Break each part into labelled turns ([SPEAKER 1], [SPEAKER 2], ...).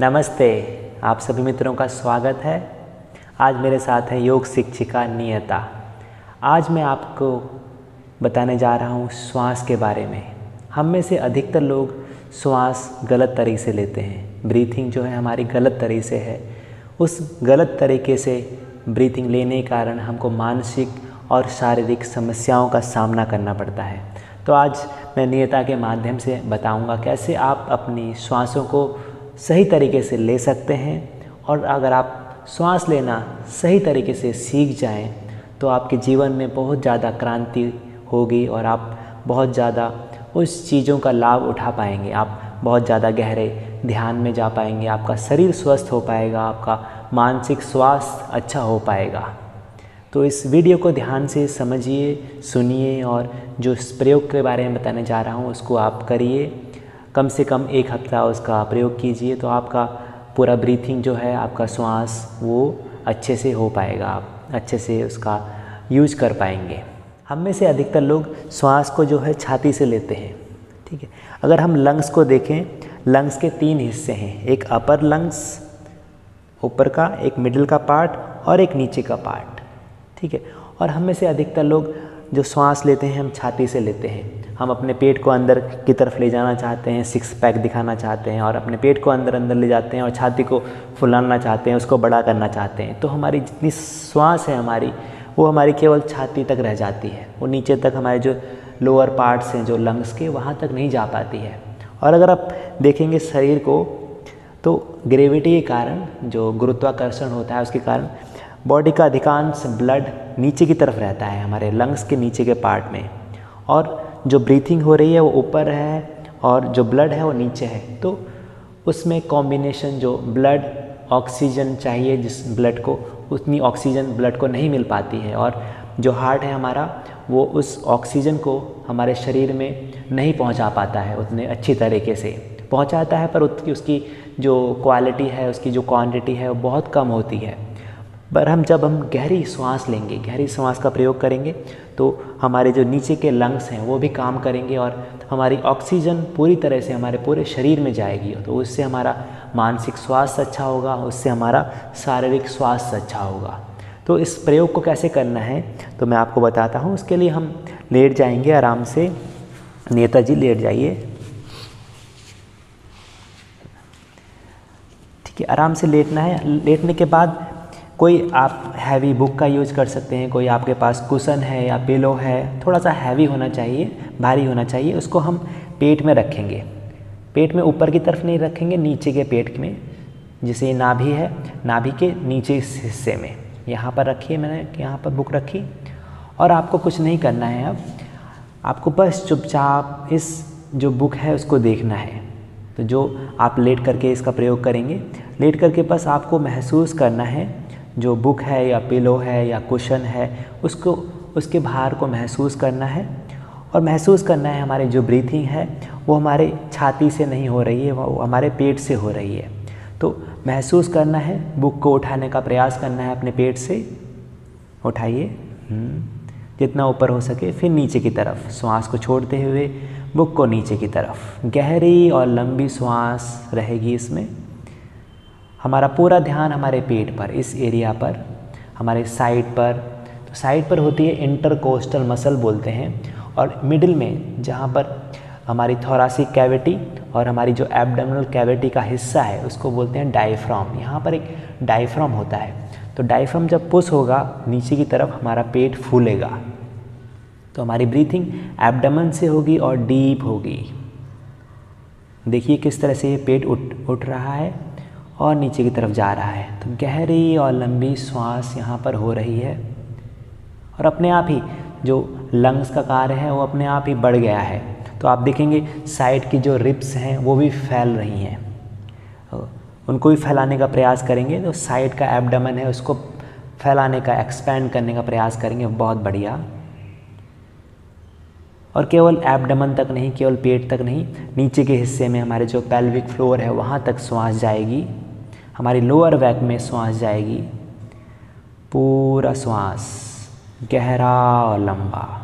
[SPEAKER 1] नमस्ते, आप सभी मित्रों का स्वागत है। आज मेरे साथ है योग शिक्षिका नियता। आज मैं आपको बताने जा रहा हूँ श्वास के बारे में। हम में से अधिकतर लोग श्वास गलत तरीके से लेते हैं। ब्रीथिंग जो है हमारी गलत तरीके से है। उस गलत तरीके से ब्रीथिंग लेने के कारण हमको मानसिक और शारीरिक समस्याओं का सामना करना पड़ता है। तो आज मैं नियता के माध्यम से बताऊँगा कैसे आप अपनी श्वासों को सही तरीके से ले सकते हैं और अगर आप श्वास लेना सही तरीके से सीख जाएँ तो आपके जीवन में बहुत ज़्यादा क्रांति होगी और आप बहुत ज़्यादा उस चीज़ों का लाभ उठा पाएँगे। आप बहुत ज़्यादा गहरे ध्यान में जा पाएँगे, आपका शरीर स्वस्थ हो पाएगा, आपका मानसिक स्वास्थ्य अच्छा हो पाएगा। तो इस वीडियो को ध्यान से समझिए, सुनिए और जो इस प्रयोग के बारे में बताने जा रहा हूँ, उसको आप करिए। कम से कम एक हफ़्ता उसका प्रयोग कीजिए तो आपका पूरा ब्रीथिंग जो है, आपका श्वास वो अच्छे से हो पाएगा, आप अच्छे से उसका यूज़ कर पाएँगे। हम में से अधिकतर लोग श्वास को जो है छाती से लेते हैं, ठीक है? अगर हम लंग्स को देखें लंग्स के तीन हिस्से हैं, एक अपर लंग्स ऊपर का, एक मिडिल का पार्ट और एक नीचे का पार्ट ठीक है? और हम में से अधिकतर लोग जो श्वास लेते हैं, हम छाती से लेते हैं। हम अपने पेट को अंदर की तरफ़ ले जाना चाहते हैं सिक्स पैक दिखाना चाहते हैं और अपने पेट को अंदर अंदर ले जाते हैं और छाती को फुलाना चाहते हैं, उसको बड़ा करना चाहते हैं। तो हमारी जितनी श्वास है हमारी, वो हमारी केवल छाती तक रह जाती है। वो नीचे तक हमारे जो लोअर पार्ट्स हैं, जो लंग्स के, वहाँ तक नहीं जा पाती है। और अगर आप देखेंगे शरीर को तो ग्रेविटी के कारण, जो गुरुत्वाकर्षण होता है, उसके कारण बॉडी का अधिकांश ब्लड नीचे की तरफ़ रहता है, हमारे लंग्स के नीचे के पार्ट में। और जो ब्रीथिंग हो रही है वो ऊपर है और जो ब्लड है वो नीचे है। तो उसमें कॉम्बिनेशन जो ब्लड ऑक्सीजन चाहिए जिस ब्लड को, उतनी ऑक्सीजन ब्लड को नहीं मिल पाती है और जो हार्ट है हमारा, वो उस ऑक्सीजन को हमारे शरीर में नहीं पहुँचा पाता है उतने अच्छी तरीके से। पहुंचाता है पर उसकी उसकी जो क्वालिटी है, उसकी जो क्वांटिटी है वो बहुत कम होती है। पर हम जब हम गहरी श्वास लेंगे, गहरी श्वास का प्रयोग करेंगे तो हमारे जो नीचे के लंग्स हैं, वो भी काम करेंगे और हमारी ऑक्सीजन पूरी तरह से हमारे पूरे शरीर में जाएगी। तो उससे हमारा मानसिक स्वास्थ्य अच्छा होगा, उससे हमारा शारीरिक स्वास्थ्य अच्छा होगा। तो इस प्रयोग को कैसे करना है तो मैं आपको बताता हूँ। उसके लिए हम लेट जाएँगे, आराम से। नेताजी, लेट जाइए। ठीक है, आराम से लेटना है। लेटने के बाद कोई आप हैवी बुक का यूज़ कर सकते हैं, कोई आपके पास कुशन है या पिलो है थोड़ा सा हैवी होना चाहिए, भारी होना चाहिए, उसको हम पेट में रखेंगे। पेट में ऊपर की तरफ़ नहीं रखेंगे, नीचे के पेट में, जिसे नाभि है, नाभि के नीचे इस हिस्से में। यहाँ पर रखिए मैंने, यहाँ पर बुक रखी। और आपको कुछ नहीं करना है अब। आपको बस चुपचाप इस जो बुक है, उसको देखना है। तो जो आप लेट करके इसका प्रयोग करेंगे, लेट करके बस आपको महसूस करना है जो बुक है या पिलो है या कुशन है उसको उसके भार को महसूस करना है। और महसूस करना है हमारी जो ब्रीथिंग है वो हमारे छाती से नहीं हो रही है वो हमारे पेट से हो रही है। तो महसूस करना है बुक को उठाने का प्रयास करना है अपने पेट से। उठाइए हम्म, जितना ऊपर हो सके फिर नीचे की तरफ़। श्वास को छोड़ते हुए बुक को नीचे की तरफ़। गहरी और लंबी श्वास रहेगी इसमें। हमारा पूरा ध्यान हमारे पेट पर, इस एरिया पर, हमारे साइड पर। तो साइड पर होती है इंटरकोस्टल मसल बोलते हैं। और मिडिल में, जहाँ पर हमारी थोरासिक कैविटी और हमारी जो एब्डोमिनल कैविटी का हिस्सा है, उसको बोलते हैं डायफ्राम यहाँ पर एक डायफ्राम होता है। तो डायफ्राम जब पुश होगा, नीचे की तरफ़ हमारा पेट फूलेगा। तो हमारी ब्रीथिंग एब्डमन से होगी और डीप होगी। देखिए किस तरह से ये पेट उठ उठ रहा है। और नीचे की तरफ़ जा रहा है। तो गहरी और लंबी श्वास यहाँ पर हो रही है। और अपने आप ही जो लंग्स का कार्य है, वो अपने आप ही बढ़ गया है। तो आप देखेंगे साइड की जो रिप्स हैं, वो भी फैल रही हैं। उनको भी फैलाने का प्रयास करेंगे। तो साइड का एब्डमन है, उसको फैलाने का एक्सपेंड करने का प्रयास करेंगे। बहुत बढ़िया। और केवल एब्डमन तक नहीं, केवल पेट तक नहीं, नीचे के हिस्से में हमारे जो पेल्विक फ्लोर है, वहाँ तक श्वास जाएगी। हमारी लोअर बैक में श्वास जाएगी। पूरा श्वास गहरा और लंबा।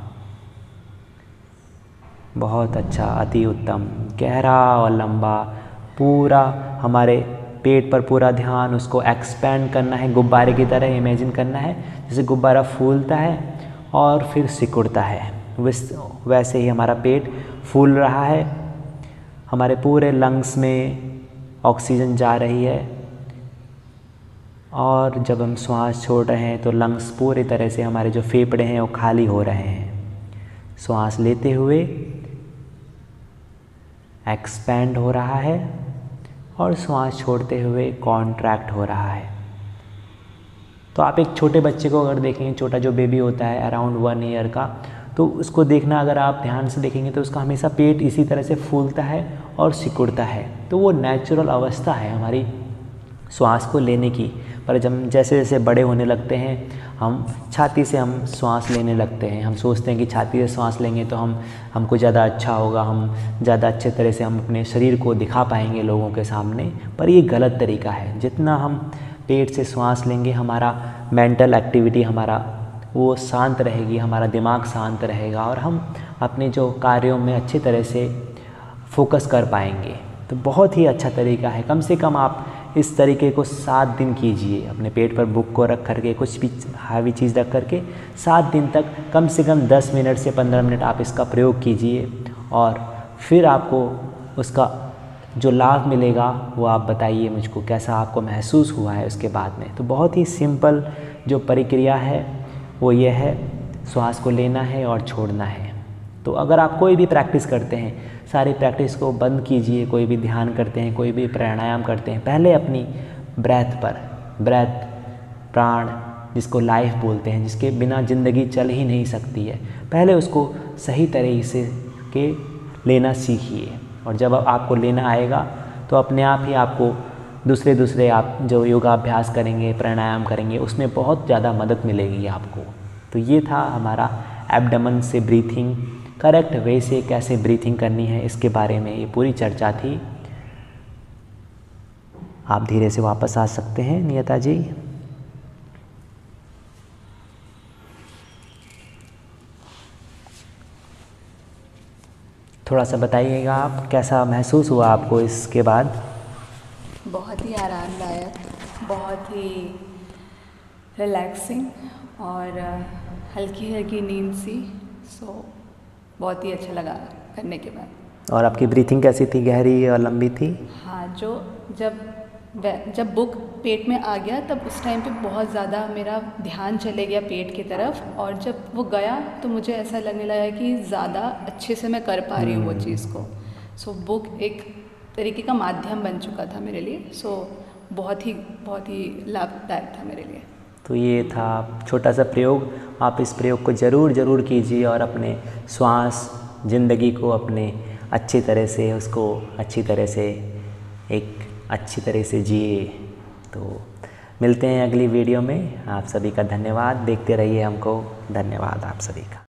[SPEAKER 1] बहुत अच्छा अति उत्तम। गहरा और लंबा। पूरा हमारे पेट पर पूरा ध्यान, उसको एक्सपेंड करना है। गुब्बारे की तरह इमेजिन करना है। जैसे गुब्बारा फूलता है और फिर सिकुड़ता है। वैसे ही हमारा पेट फूल रहा है। हमारे पूरे लंग्स में ऑक्सीजन जा रही है। और जब हम श्वास छोड़ रहे हैं तो लंग्स पूरी तरह से हमारे जो फेफड़े हैं वो खाली हो रहे हैं। श्वास लेते हुए एक्सपेंड हो रहा है और श्वास छोड़ते हुए कॉन्ट्रैक्ट हो रहा है। तो आप एक छोटे बच्चे को अगर देखेंगे, छोटा जो बेबी होता है अराउंड वन ईयर का तो उसको देखना अगर आप ध्यान से देखेंगे तो उसका हमेशा पेट इसी तरह से फूलता है और सिकुड़ता है। तो वो नेचुरल अवस्था है हमारी श्वास को लेने की। पर जब जैसे जैसे बड़े होने लगते हैं, हम छाती से हम सांस लेने लगते हैं। हम सोचते हैं कि छाती से श्वास लेंगे तो हम, हमको ज़्यादा अच्छा होगा, हम ज़्यादा अच्छे तरह से हम अपने शरीर को दिखा पाएँगे लोगों के सामने। पर ये गलत तरीका है। जितना हम पेट से श्वास लेंगे, हमारा मेंटल एक्टिविटी, हमारा वो शांत रहेगी, हमारा दिमाग शांत रहेगा और हम अपने जो कार्यों में अच्छी तरह से फोकस कर पाएँगे। तो बहुत ही अच्छा तरीका है। कम से कम आप इस तरीके को सात दिन कीजिए। अपने पेट पर बुक को रख करके, कुछ भी हावी चीज़ रख करके, सात दिन तक, कम से कम दस मिनट से पंद्रह मिनट आप इसका प्रयोग कीजिए और फिर आपको उसका जो लाभ मिलेगा, वो आप बताइए मुझको, कैसा आपको महसूस हुआ है उसके बाद में। तो बहुत ही सिंपल जो प्रक्रिया है, वो ये है, श्वास को लेना है और छोड़ना है। तो अगर आप कोई भी प्रैक्टिस करते हैं, सारी प्रैक्टिस को बंद कीजिए, कोई भी ध्यान करते हैं, कोई भी प्राणायाम करते हैं, पहले अपनी ब्रेथ पर ब्रेथ प्राण जिसको लाइफ बोलते हैं, जिसके बिना ज़िंदगी चल ही नहीं सकती है, पहले उसको सही तरीके से के लेना सीखिए। और जब आपको लेना आएगा तो अपने आप ही आपको दूसरे दूसरे आप जो योगाभ्यास करेंगे, प्राणायाम करेंगे, उसमें बहुत ज़्यादा मदद मिलेगी आपको। तो ये था हमारा एबडमन से ब्रीथिंग करेक्ट वे से कैसे ब्रीथिंग करनी है, इसके बारे में ये पूरी चर्चा थी। आप धीरे से वापस आ सकते हैं, नियता जी। थोड़ा सा बताइएगा आप, कैसा महसूस हुआ आपको इसके बाद?
[SPEAKER 2] बहुत ही आरामदायक, बहुत ही रिलैक्सिंग और हल्की हल्की नींद सी सो बहुत ही अच्छा लगा करने के बाद।
[SPEAKER 1] और आपकी ब्रीथिंग कैसी थी? गहरी और लंबी थी?
[SPEAKER 2] हाँ जो जब जब बुक पेट में आ गया तब उस टाइम पे बहुत ज़्यादा मेरा ध्यान चले गया पेट की तरफ़ और जब वो गया तो मुझे ऐसा लगने लगा कि ज़्यादा अच्छे से मैं कर पा रही हूँ वो हम्म। चीज़ को। सो so, बुक एक तरीके का माध्यम बन चुका था मेरे लिए। सो so, बहुत ही बहुत ही लाभदायक था मेरे लिए।
[SPEAKER 1] तो ये था छोटा सा प्रयोग। आप इस प्रयोग को ज़रूर ज़रूर कीजिए और अपने श्वास, ज़िंदगी को अपने अच्छी तरह से, उसको अच्छी तरह से, एक अच्छी तरह से जिए। तो मिलते हैं अगली वीडियो में। आप सभी का धन्यवाद। देखते रहिए हमको। धन्यवाद आप सभी का।